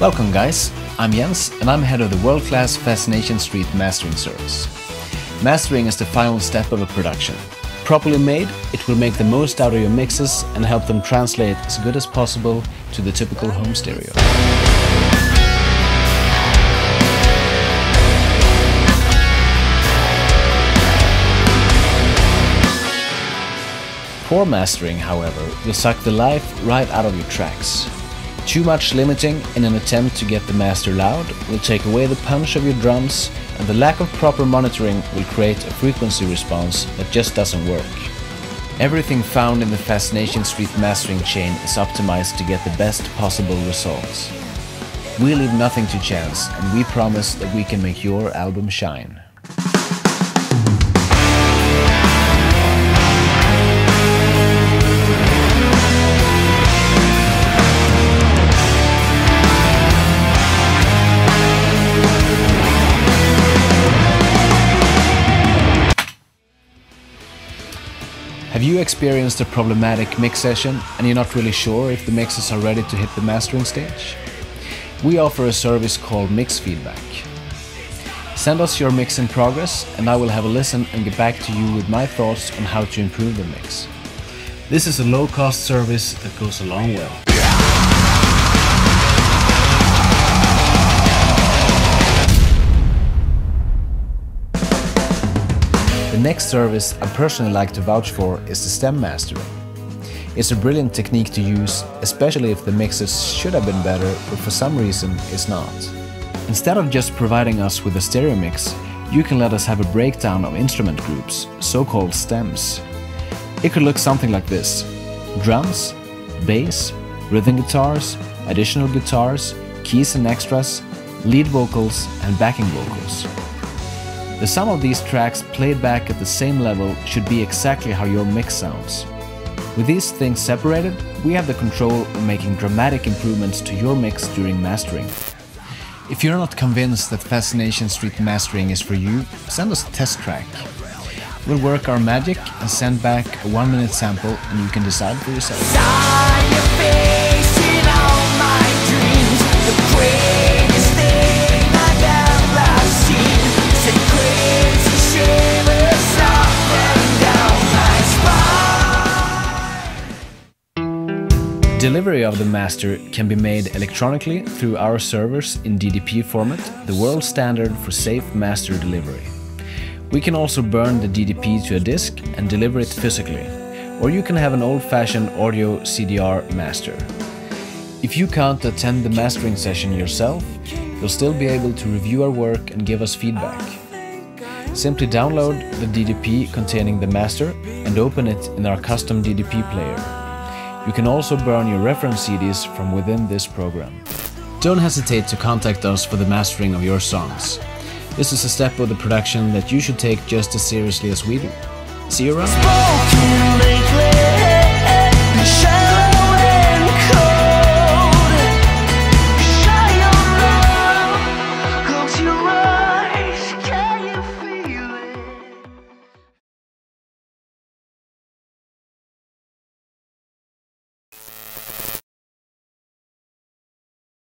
Welcome guys, I'm Jens and I'm head of the world-class Fascination Street Mastering Service. Mastering is the final step of a production. Properly made, it will make the most out of your mixes and help them translate as good as possible to the typical home stereo. Poor mastering, however, will suck the life right out of your tracks. Too much limiting in an attempt to get the master loud will take away the punch of your drums and the lack of proper monitoring will create a frequency response that just doesn't work. Everything found in the Fascination Street mastering chain is optimized to get the best possible results. We leave nothing to chance and we promise that we can make your album shine. Have you experienced a problematic mix session and you're not really sure if the mixes are ready to hit the mastering stage? We offer a service called Mix Feedback. Send us your mix in progress and I will have a listen and get back to you with my thoughts on how to improve the mix. This is a low-cost service that goes a long way. Next service I personally like to vouch for is the stem mastering. It's a brilliant technique to use, especially if the mixes should have been better, but for some reason is not. Instead of just providing us with a stereo mix, you can let us have a breakdown of instrument groups, so-called stems. It could look something like this. Drums, bass, rhythm guitars, additional guitars, keys and extras, lead vocals and backing vocals. The sum of these tracks played back at the same level should be exactly how your mix sounds. With these things separated, we have the control of making dramatic improvements to your mix during mastering. If you're not convinced that Fascination Street mastering is for you, send us a test track. We'll work our magic and send back a one minute sample and you can decide for yourself. Delivery of the master can be made electronically through our servers in DDP format, the world standard for safe master delivery. We can also burn the DDP to a disk and deliver it physically, or you can have an old-fashioned audio CDR master. If you can't attend the mastering session yourself, you'll still be able to review our work and give us feedback. Simply download the DDP containing the master and open it in our custom DDP player. You can also burn your reference CDs from within this program. Don't hesitate to contact us for the mastering of your songs. This is a step of the production that you should take just as seriously as we do. See you around!